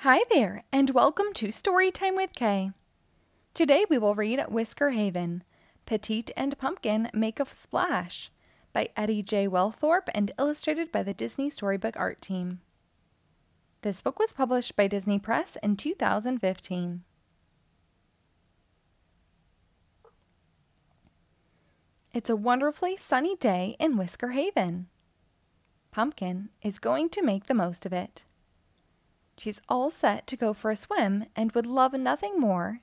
Hi there, and welcome to Storytime with Kay. Today we will read Whisker Haven Petite and Pumpkin Make a Splash by Eddie J. Welthorpe and illustrated by the Disney Storybook Art Team. This book was published by Disney Press in 2015. It's a wonderfully sunny day in Whisker Haven. Pumpkin is going to make the most of it. She's all set to go for a swim and would love nothing more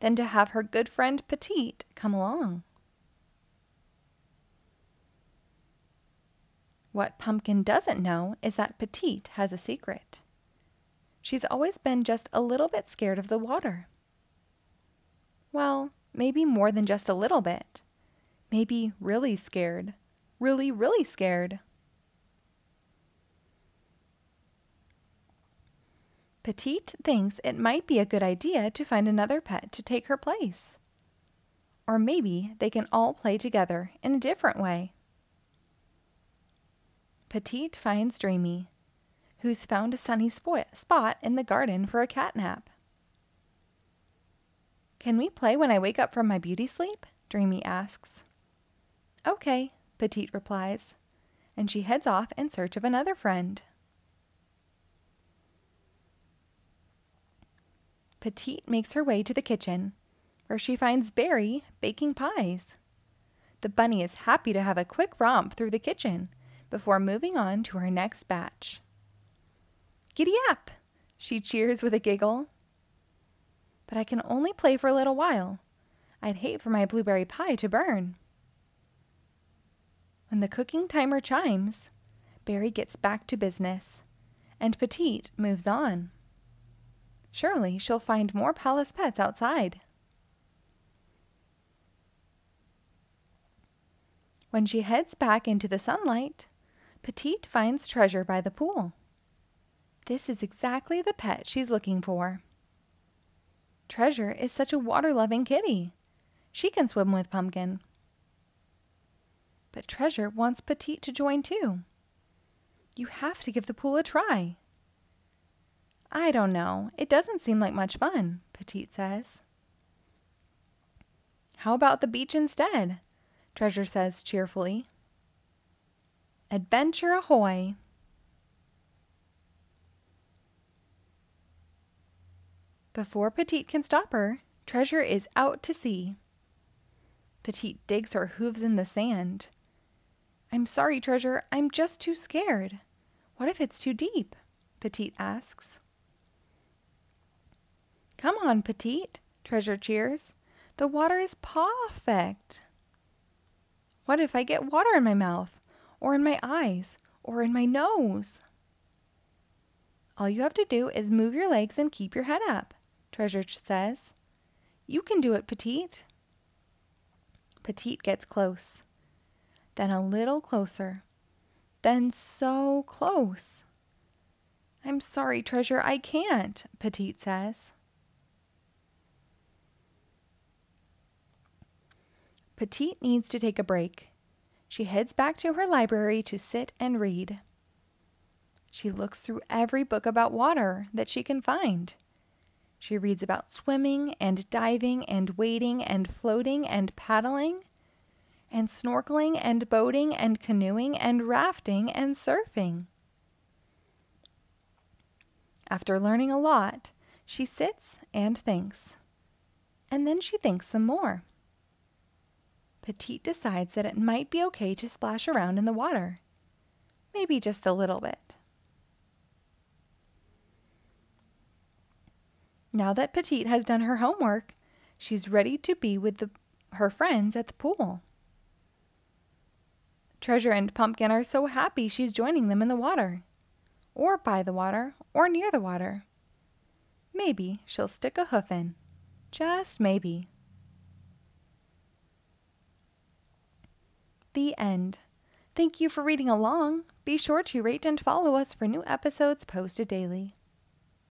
than to have her good friend Petite come along. What Pumpkin doesn't know is that Petite has a secret. She's always been just a little bit scared of the water. Well, maybe more than just a little bit. Maybe really scared. Really, really scared. Petite thinks it might be a good idea to find another pet to take her place. Or maybe they can all play together in a different way. Petite finds Dreamy, who's found a sunny spot in the garden for a cat nap. Can we play when I wake up from my beauty sleep? Dreamy asks. Okay, Petite replies, and she heads off in search of another friend. Petite makes her way to the kitchen, where she finds Berry baking pies. The bunny is happy to have a quick romp through the kitchen before moving on to her next batch. Giddy up! She cheers with a giggle. But I can only play for a little while. I'd hate for my blueberry pie to burn. When the cooking timer chimes, Berry gets back to business, and Petite moves on. Surely she'll find more palace pets outside. When she heads back into the sunlight, Petite finds Treasure by the pool. This is exactly the pet she's looking for. Treasure is such a water-loving kitty. She can swim with Pumpkin. But Treasure wants Petite to join too. You have to give the pool a try. I don't know. It doesn't seem like much fun, Petite says. How about the beach instead? Treasure says cheerfully. Adventure ahoy! Before Petite can stop her, Treasure is out to sea. Petite digs her hooves in the sand. I'm sorry, Treasure, I'm just too scared. What if it's too deep? Petite asks. Come on, Petite, Treasure cheers. The water is perfect. What if I get water in my mouth, or in my eyes, or in my nose? All you have to do is move your legs and keep your head up, Treasure says. You can do it, Petite. Petite gets close, then a little closer, then so close. I'm sorry, Treasure, I can't, Petite says. Petite needs to take a break. She heads back to her library to sit and read. She looks through every book about water that she can find. She reads about swimming and diving and wading and floating and paddling and snorkeling and boating and canoeing and rafting and surfing. After learning a lot, she sits and thinks. And then she thinks some more. Petite decides that it might be okay to splash around in the water. Maybe just a little bit. Now that Petite has done her homework, she's ready to be with the, her friends at the pool. Treasure and Pumpkin are so happy she's joining them in the water, or by the water, or near the water. Maybe she'll stick a hoof in. Just maybe. The end. Thank you for reading along. Be sure to rate and follow us for new episodes posted daily.